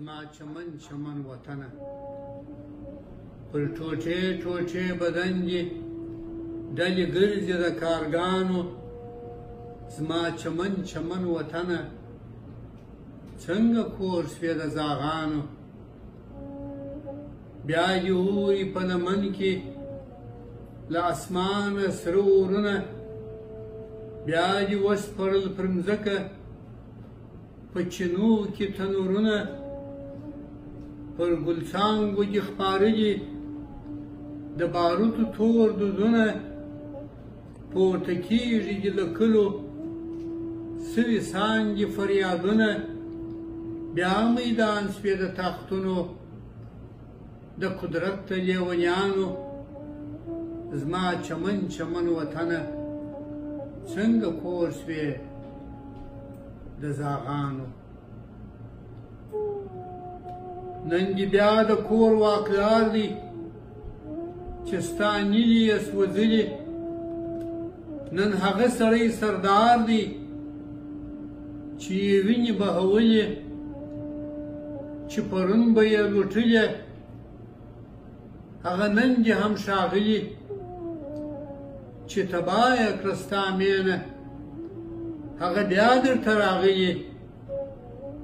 زما چمن چمن وطنه پر ټوټې ټوټې بدن دي ډلې ګرځي د کارګانو زما چمن چمن وطنه څنګه کور شوې د زاغانو بیا یوري په لمن کې له اسمانه سره اورونه بیا دې وسپړل پر مځکه په چینو کې تنورونه پر ګلڅانګو دې خپاره دي د باروتو تور دودونه پورته کیږي د لکلو سوي سانګي فریادونه بیا میدان سوې د تاختونو د قدرت د لیونیانو زما چمن چمن وطنه څنګه کور سوې د زاغانو نن دې بیا د کور واکدار دی چې ستا نیلي یې سوځلي نن هغه سړی سردار دی چې یې وینې بهولې چې پرون به یې لوټلې هغه ننګ هم ښاغلي چې تبا یې کړه ستا مینه هغه بیا درته راغلي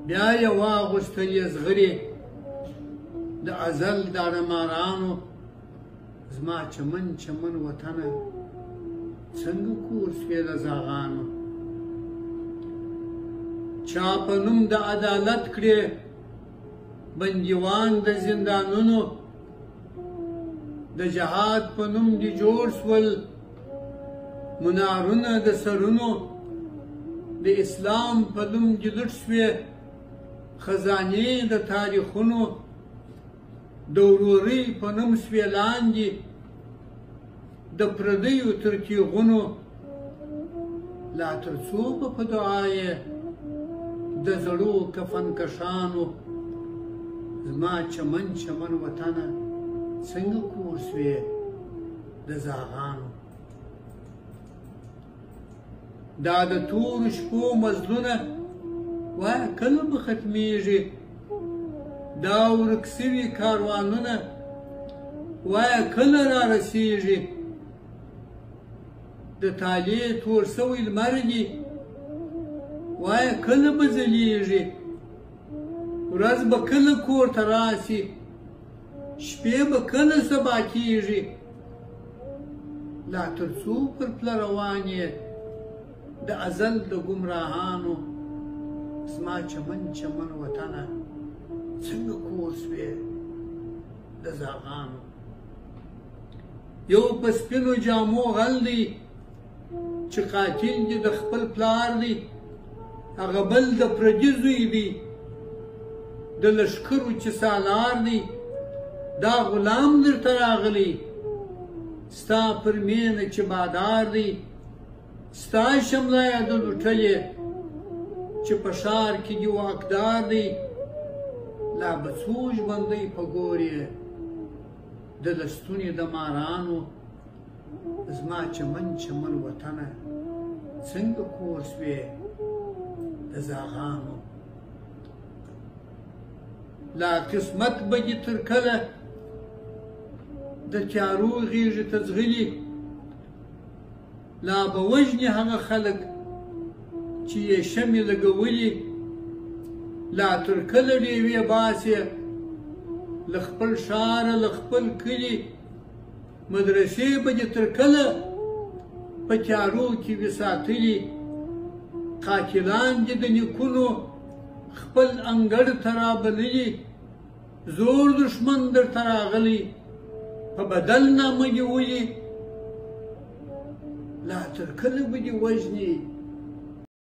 بیا یې واغوستل یې زغري د ازل د ارمارانو زما چمن چمن وطنه څنګه کور سوې د زاغانو چا په نوم د عدالت کړې بندیوان د زندانونو د جهاد په نوم دي جوړ شول منارونه د سرونو د اسلام په نوم دي لټ شوې خزانې د تاریخونو د ورورۍ په نوم شوې لاندې د پردیو تر تیغونو لا تر څو به په دعا یې د زړو کفن کښانو زما چمن چمن وطنه څنګه کور سوې د زاغانو دا د تورو شپو مزلونه وا کله به ختمیږي دا ورک سوي کاروانونه وا کله را رسیږي د تالې تور سوی لمر دي وا کله به ځلیږي ورځ به کله کور ته راسي شپې به کله سبا کیږي لا تر څو پر پل روان یې د ازل د ګمراهانو زما چمن چمن وطنه څنګه کور سوې د زاغانو یو په سپینو جامو غل دی چې قاتل دې د خپل پلار دی هغه بل د پردي زوی دی د لشکرو چې سالار دی دا غلام درته راغلی ستا پر مینه چې بادار دی ستا شمله یې د لوټلې چې په ښار کې دې واکدار دی لا به څو ژوندی په ګورې د لستونې د مارانو زما چمن چمن وطنه څنګه کور سوې د زاغانو لا قسمت به دې تر کله د تیارو غېږې ته ځغلي لا به وژني هغه خلک چې یې شمې لګولي لا تر کله ډېوې باسې له خپل ښاره له خپل کلي مدرسې به دې تر کله په تیارو کې وي ساتلي قاتلان دې د نیکونو خپل انګړ ته رابللي زور دښمن درته راغلی په بدل نامه دې ولي لا تر کله به دې وژني